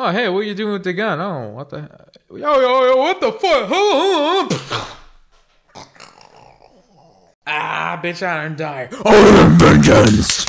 Oh, hey, what are you doing with the gun? Oh, what the? Yo, yo, yo, what the fuck? ah, bitch, I don't die. I am vengeance.